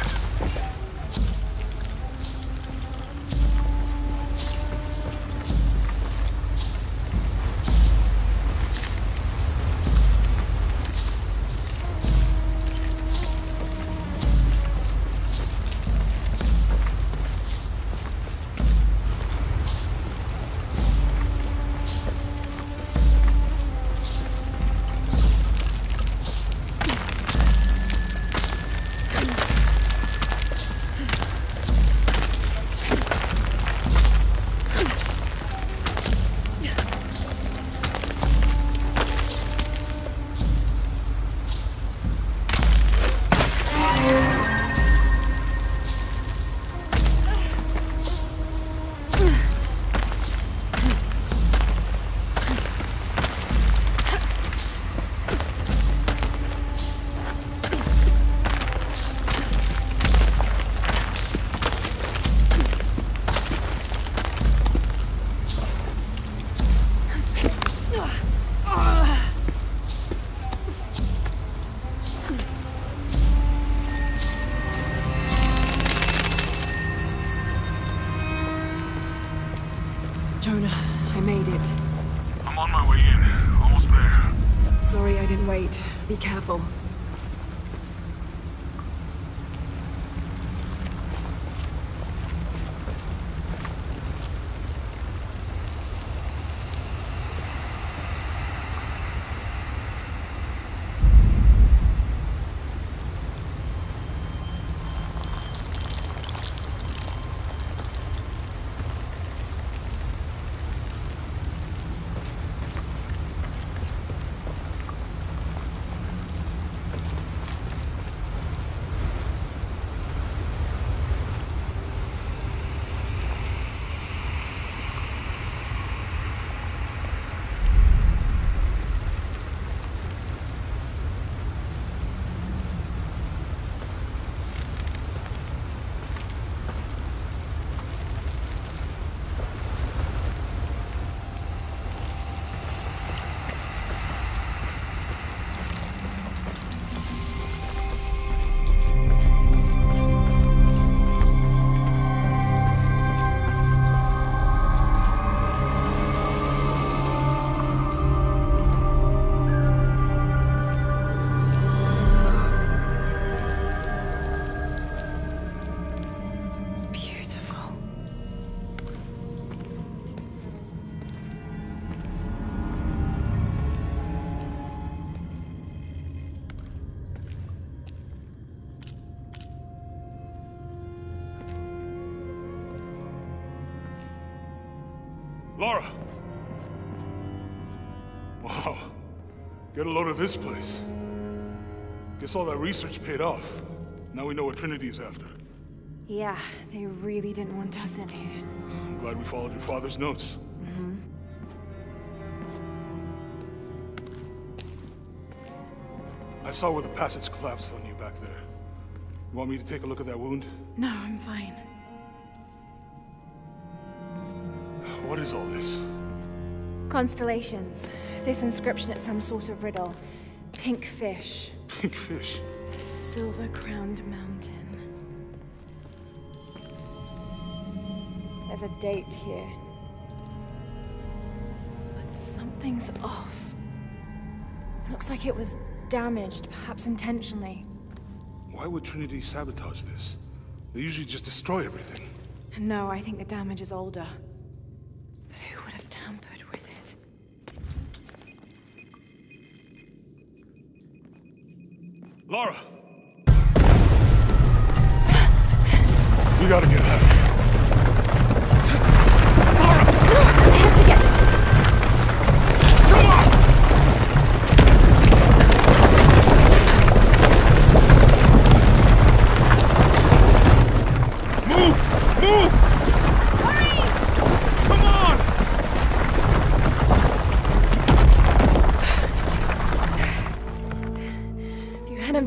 it. Lara! Wow. Get a load of this place. Guess all that research paid off. Now we know what Trinity is after. Yeah, they really didn't want us in here. I'm glad we followed your father's notes. Mm-hmm. I saw where the passage collapsed on you back there. You want me to take a look at that wound? No, I'm fine. What is all this? Constellations. This inscription is some sort of riddle. Pink fish. Pink fish. Silver crowned mountain. There's a date here. But something's off. It Looks like it was damaged, perhaps intentionally. Why would Trinity sabotage this? They usually just destroy everything. No, I think the damage is older. But who would have tampered with it? Lara!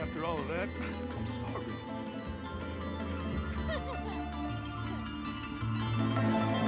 After all of that, I'm starving.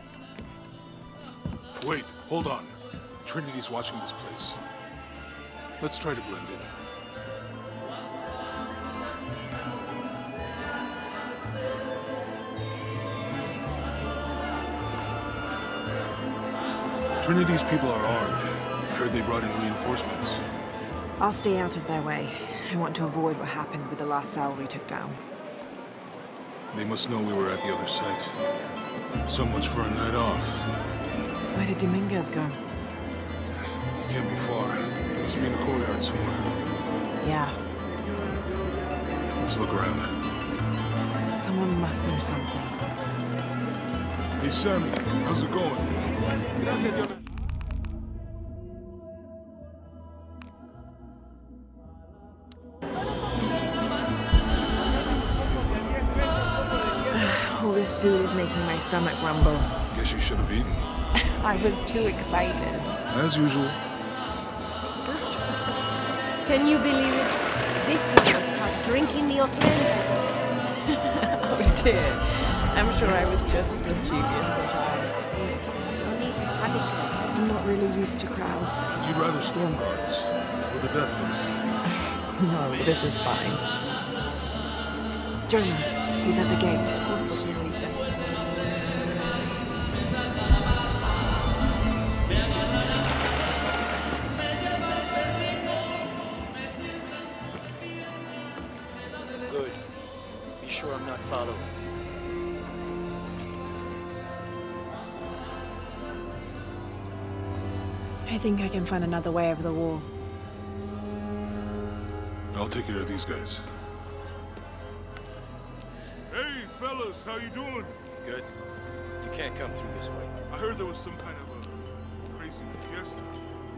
Wait, hold on. Trinity's watching this place. Let's try to blend in. Trinity's people are armed. I heard they brought in reinforcements. I'll stay out of their way. I want to avoid what happened with the last cell we took down. They must know we were at the other site. So much for a night off. Where did Dominguez go? Can't be far. He must be in the courtyard somewhere. Yeah, Let's look around. someone must know something. Hey, Sammy, how's it going? Gracias, All this food is making my stomach rumble. Guess you should have eaten. I was too excited. As usual. Can you believe it? This one was caught drinking the ofrendas. Oh dear. I'm sure I was just as mischievous as I. No need to punish him. I'm not really used to crowds. You'd rather storm guards or the deathless. No, this is fine. Jonah, he's at the gate. Can find another way over the wall. I'll take care of these guys. Hey, fellas, how you doing? Good. You can't come through this way. I heard there was some kind of a crazy fiesta,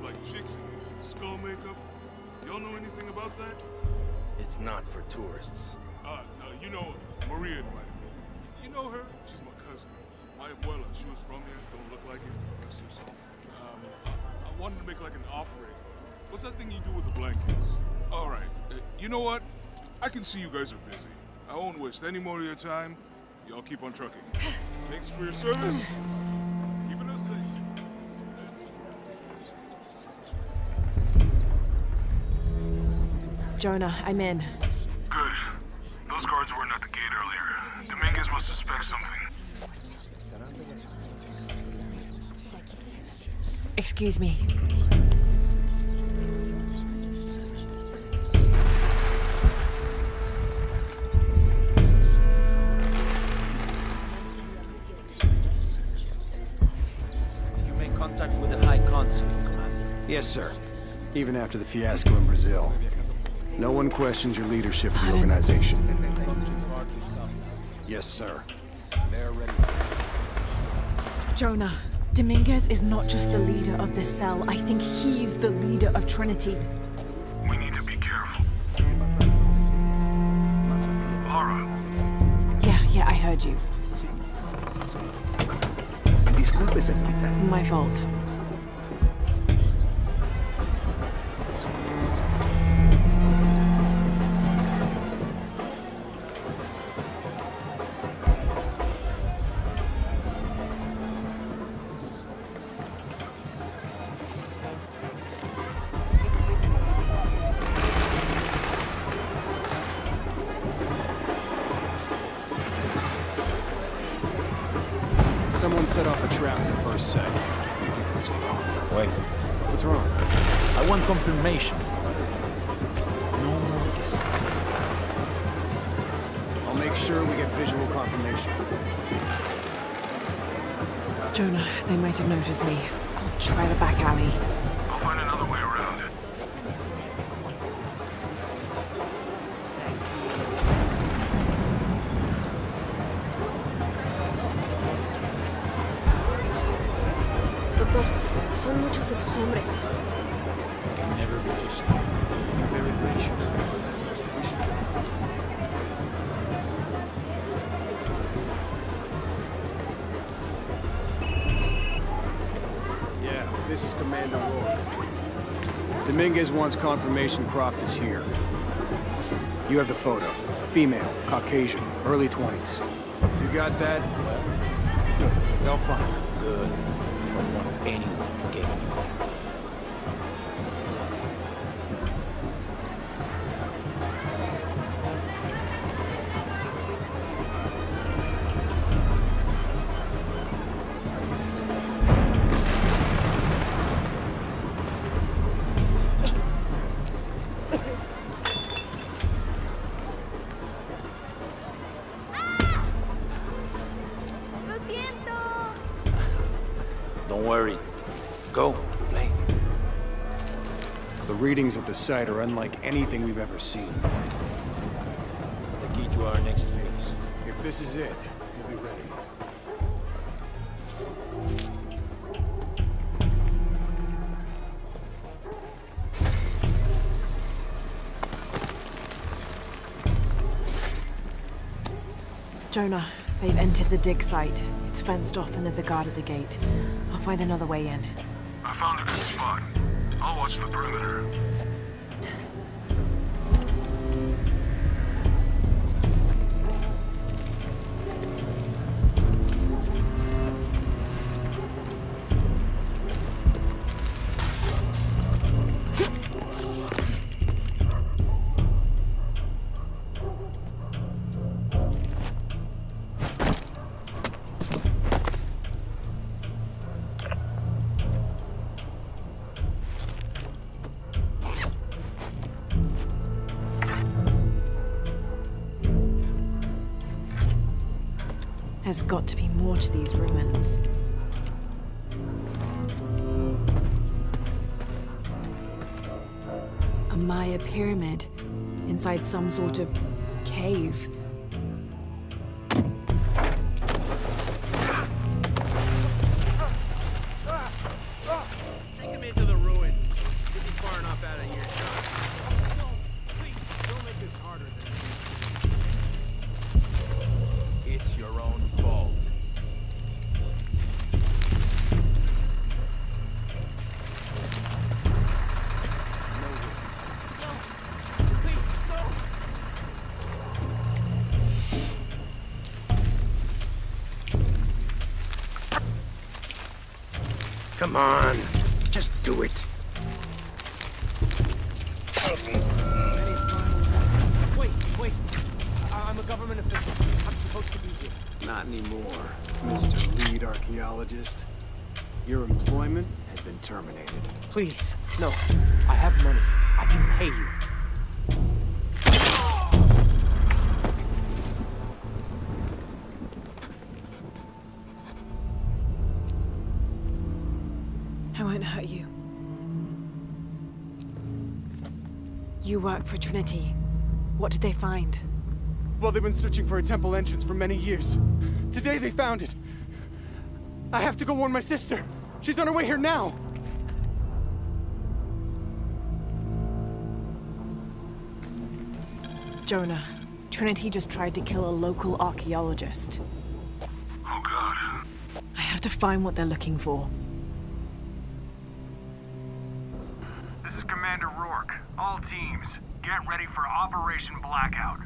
like chicks in skull makeup. Y'all know anything about that? It's not for tourists. Uh, no, you know, Maria invited me. You know her? She's my cousin. My abuela, she was from there. Don't look like it. Bless her soul. I wanted to make like an offering. What's that thing you do with the blankets? All right. Uh, you know what? I can see you guys are busy. I won't waste any more of your time. Y'all keep on trucking. Thanks for your service. Keeping us safe. Jonah, I'm in. Consul, Commander? Yes, sir. Even after the fiasco in Brazil. No one questions your leadership of the organization. Come too far to stop. Yes, sir. They're ready. Jonah, Dominguez is not just the leader of the cell. I think he's the leader of Trinity. We need to be careful. Lara, Yeah, yeah, I heard you. Disculpe, señorita. My fault. Jonah, they might have noticed me. I'll try the back alley. I'll find another way around it. Doctor, son muchos esos hombres. Can never be too safe. You're very gracious. Commander Rourke. Dominguez wants confirmation Croft is here. You have the photo. Female, Caucasian, early 20s. You got that? Good. They'll find her. Good. I don't want anyone readings at the site are unlike anything we've ever seen. It's the key to our next phase. If this is it, we'll be ready. Jonah, they've entered the dig site. It's fenced off and there's a guard at the gate. I'll find another way in. I found a good spot. I'll watch the perimeter. There's got to be more to these ruins. A Maya pyramid inside some sort of cave. Work for Trinity. What did they find? Well, they've been searching for a temple entrance for many years. Today they found it. I have to go warn my sister. She's on her way here now. Jonah, Trinity just tried to kill a local archaeologist. Oh god. I have to find what they're looking for. Get ready for Operation Blackout.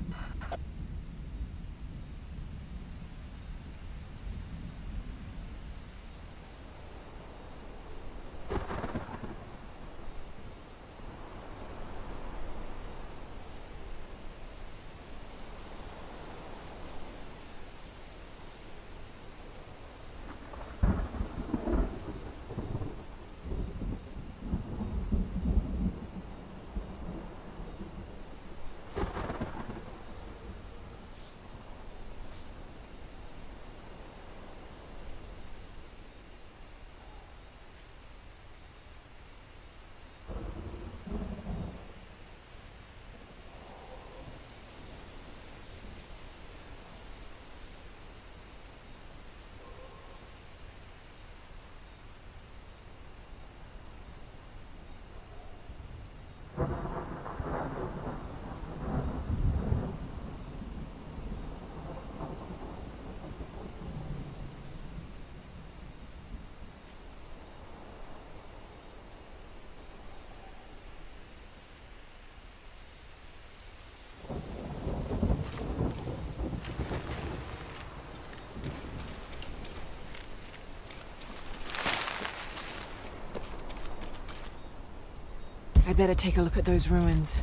Better take a look at those ruins.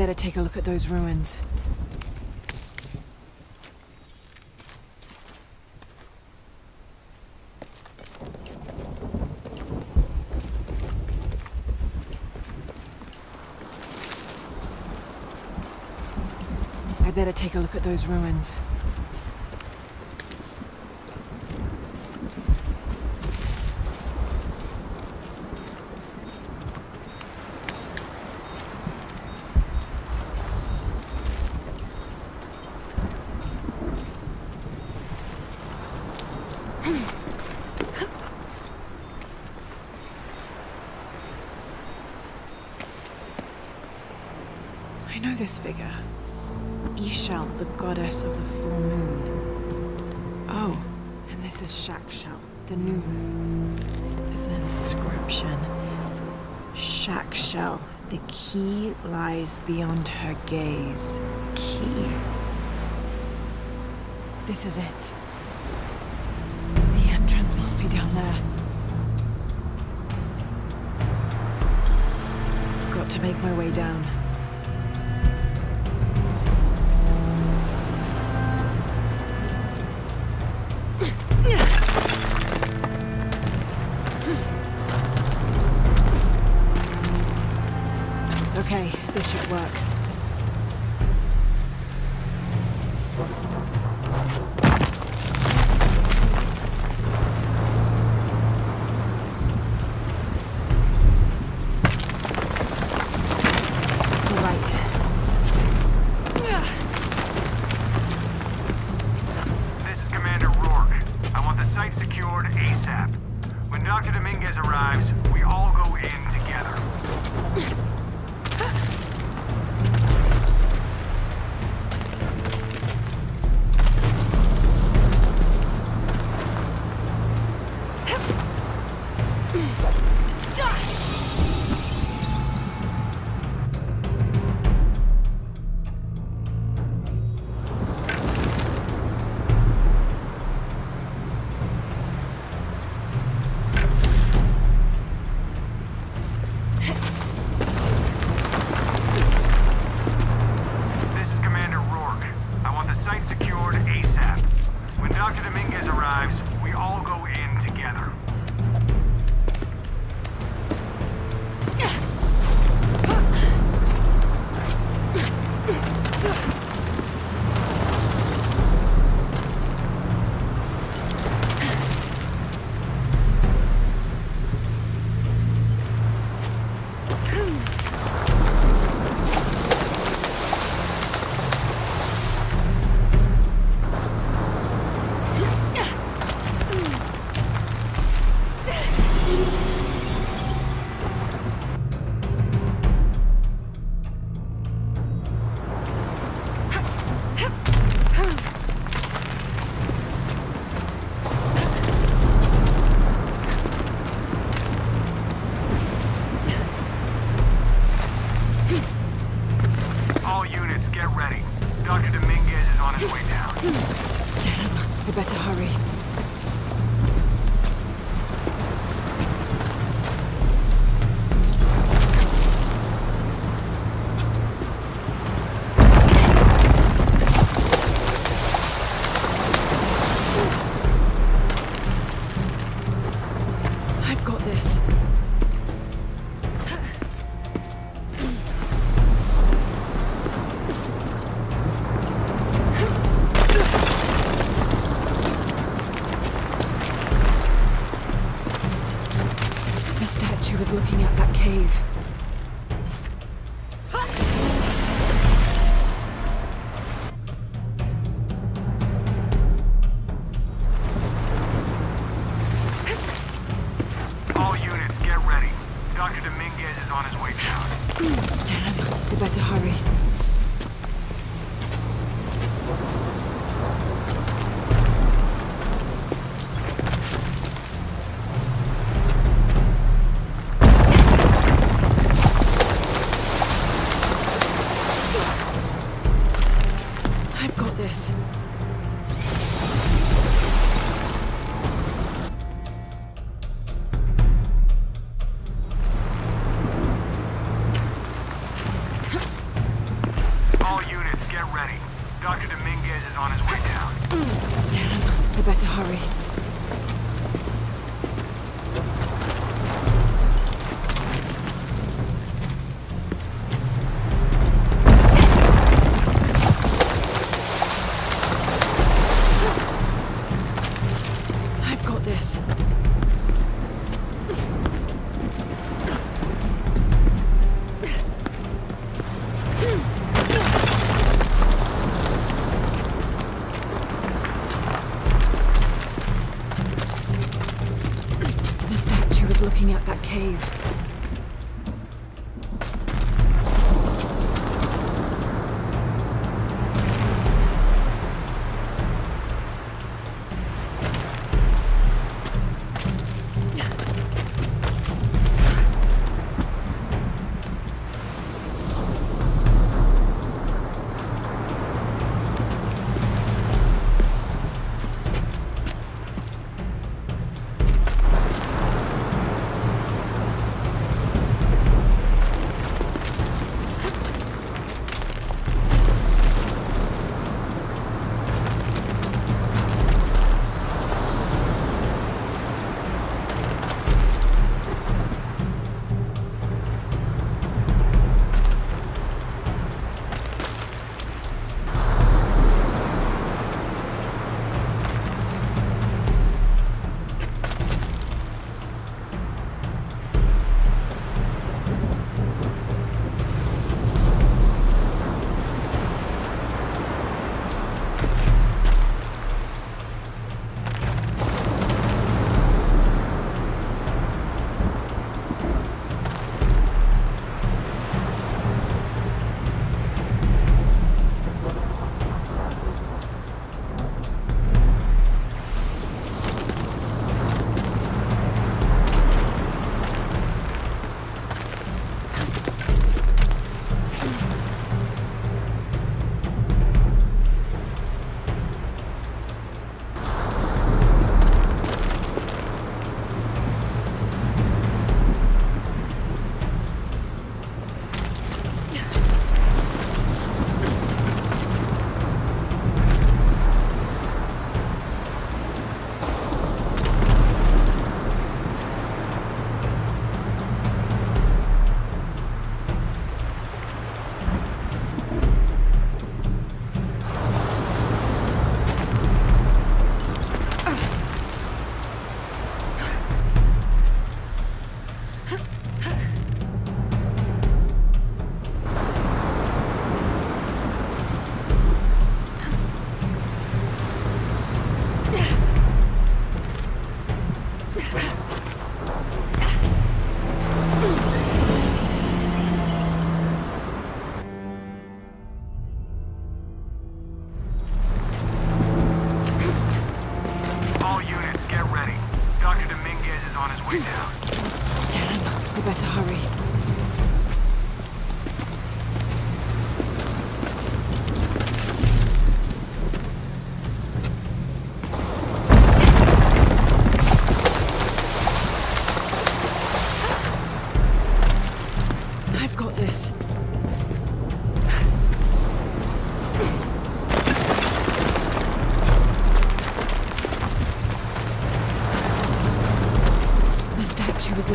Better take a look at those ruins. I better take a look at those ruins. I know this figure. Ix Chel, the goddess of the full moon. Oh, and this is Chak Chel, the new moon. There's an inscription. Chak Chel, the key lies beyond her gaze. Key. This is it. The entrance must be down there. Got to make my way down. on his way down. Hmm. Damn, I better hurry.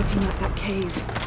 Looking at that cave.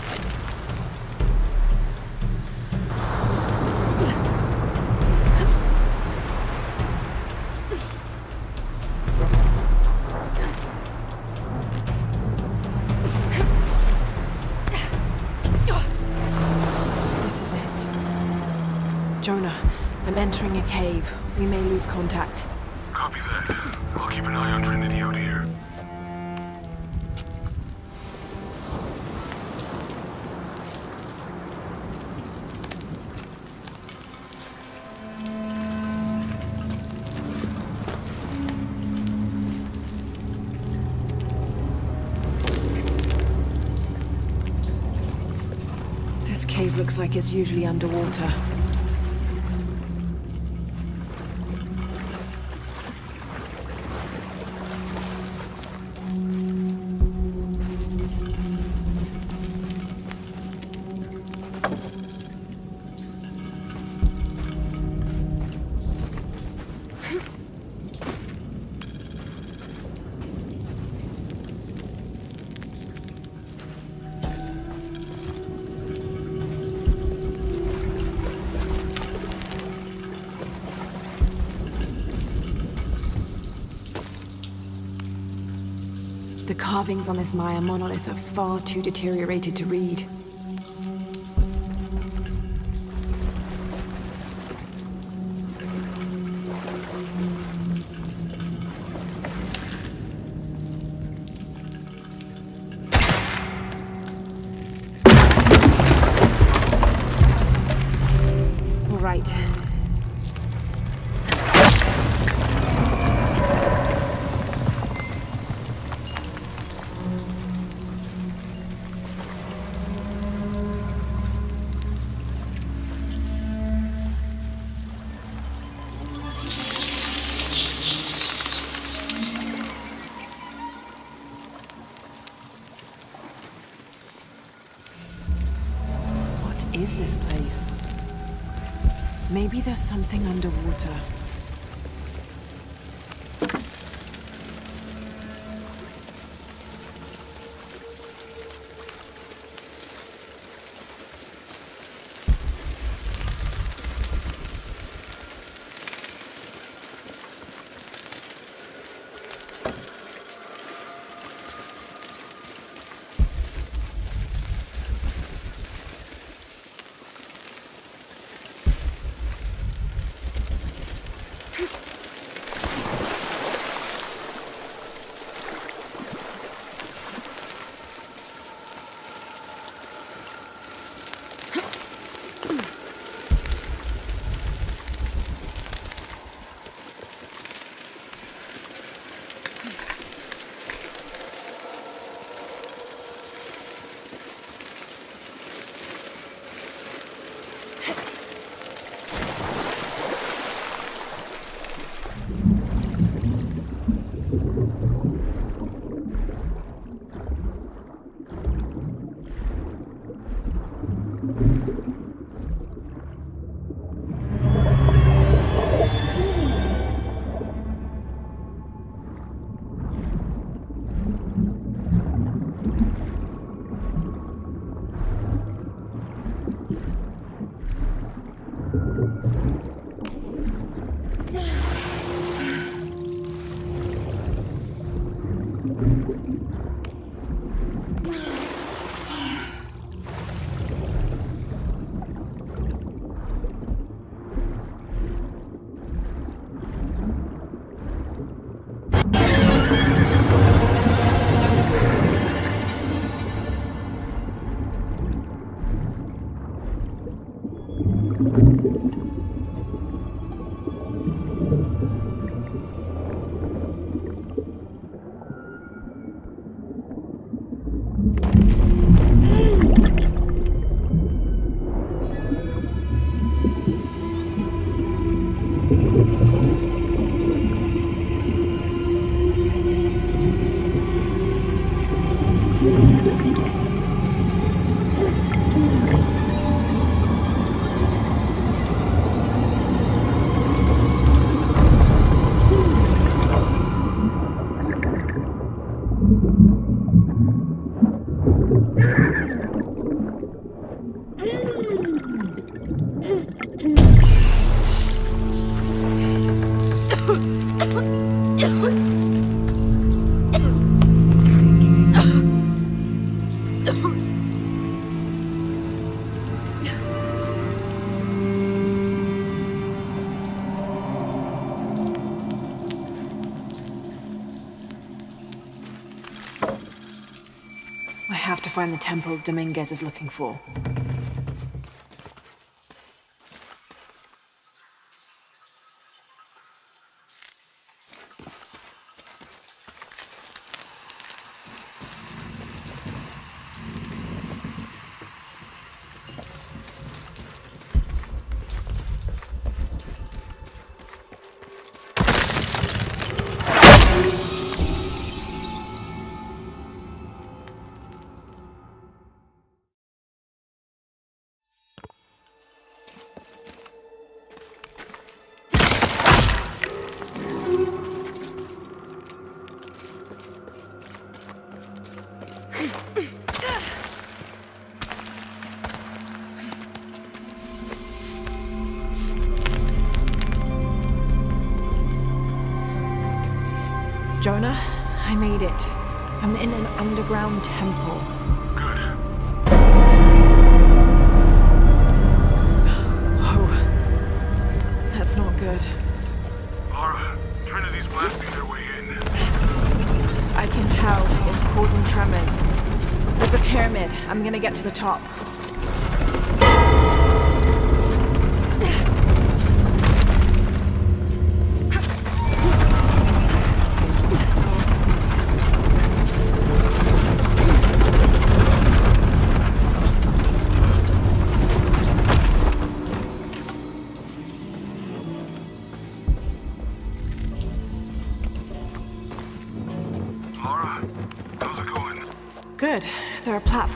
Looks like it's usually underwater. Carvings on this Maya monolith are far too deteriorated to read. Something underwater. Find the temple Dominguez is looking for.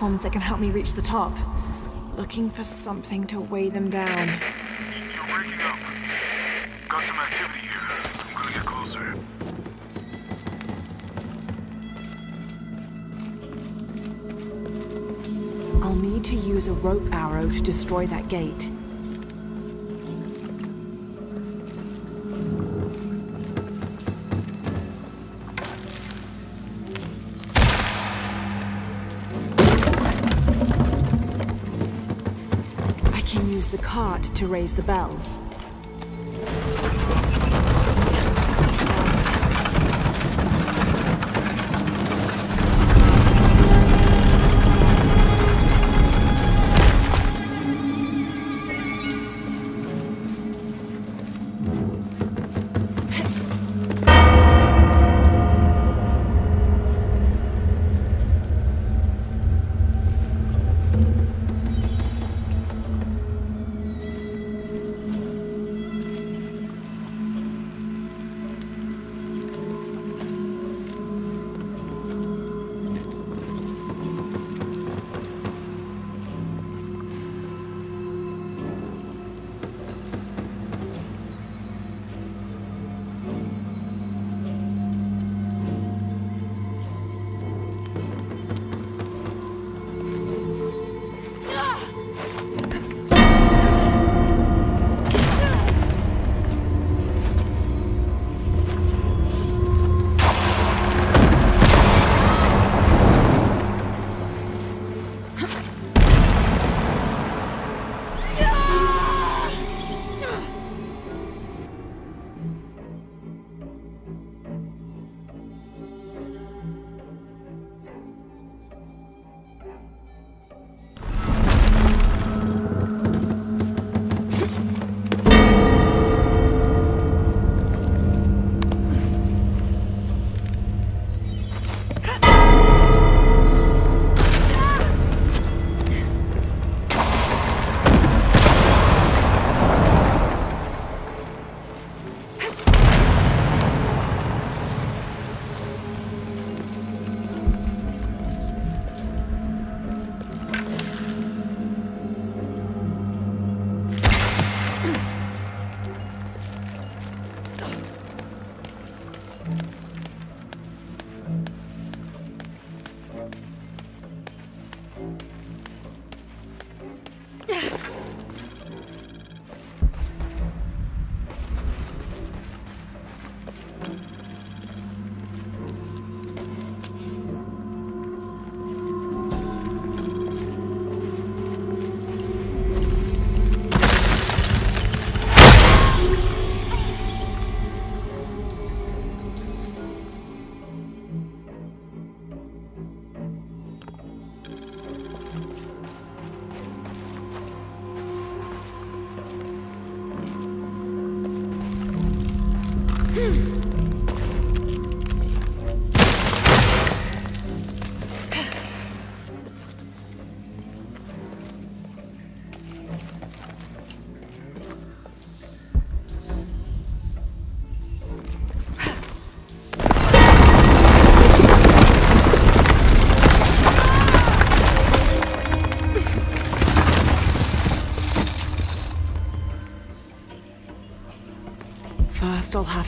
Platforms that can help me reach the top. Looking for something to weigh them down. You're breaking up. Got some activity here. I'm gonna get closer. I'll need to use a rope arrow to destroy that gate. The cart to raise the bells.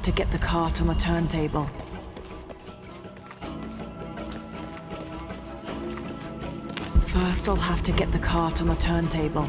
To get the cart on the turntable. First, I'll have to get the cart on the turntable.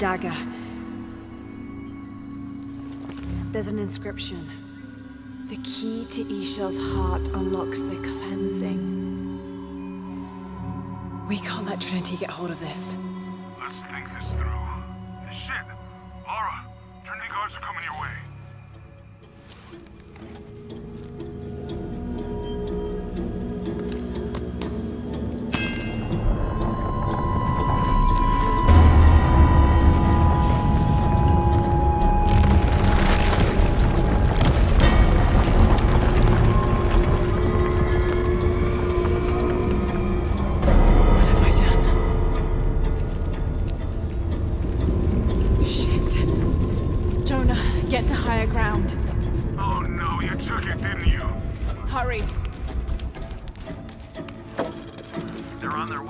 Dagger. There's an inscription. The key to Ix Chel's heart unlocks the cleansing. We can't let Trinity get hold of this. Let's think this through. Shit!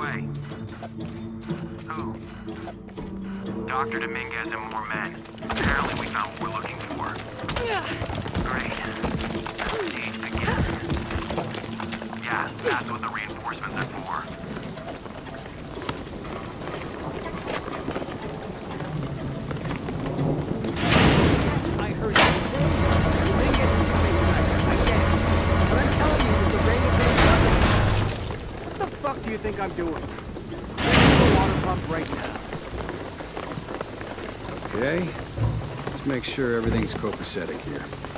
They're on their way. Who? Dr. Dominguez and more men. Apparently we found what we're looking for. Great. Siege begins. Yeah, that's what the reinforcements are for. Yes, I heard you. Dominguez is coming tonight. I get it. What I'm telling you is the rain is gonna start. What the fuck do you think I'm doing? The water pump right now. Okay. Let's make sure everything's copacetic here.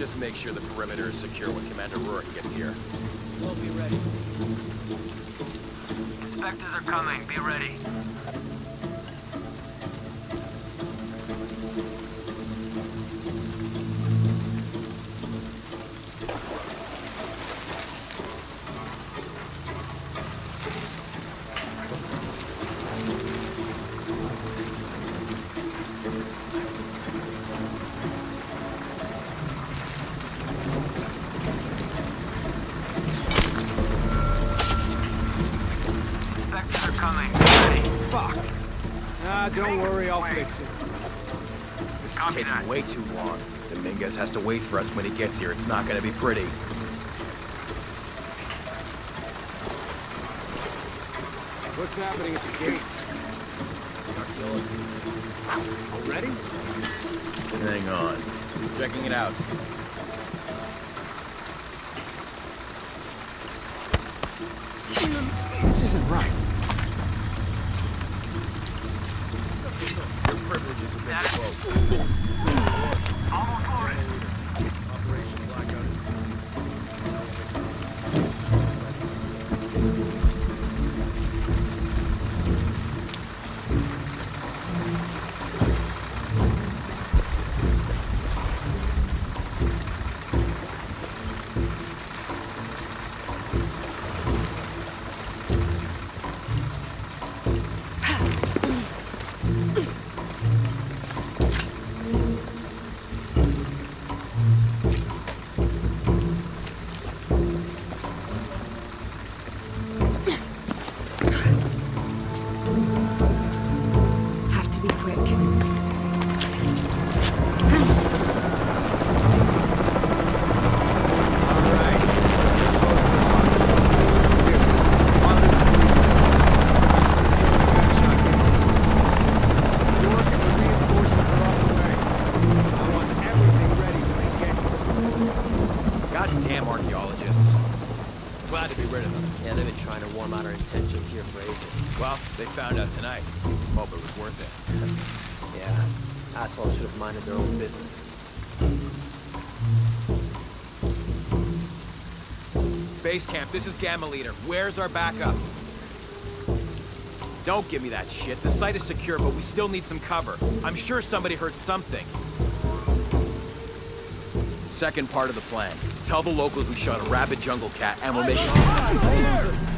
Just make sure the perimeter is secure when Commander Rourke gets here. We'll be ready. Inspectors are coming. Be I'll fix it. This is Copy taking that. way too long. Dominguez has to wait for us when he gets here. It's not gonna be pretty. What's happening at the gate? Already? Hang on. Checking it out. here for ages. Well, they found out tonight. Hope it was worth it. yeah, assholes should have minded their own business. Base camp, this is Gamma Leader. Where's our backup? Don't give me that shit. The site is secure, but we still need some cover. I'm sure somebody heard something. Second part of the plan. Tell the locals we shot a rabid jungle cat and we'll make-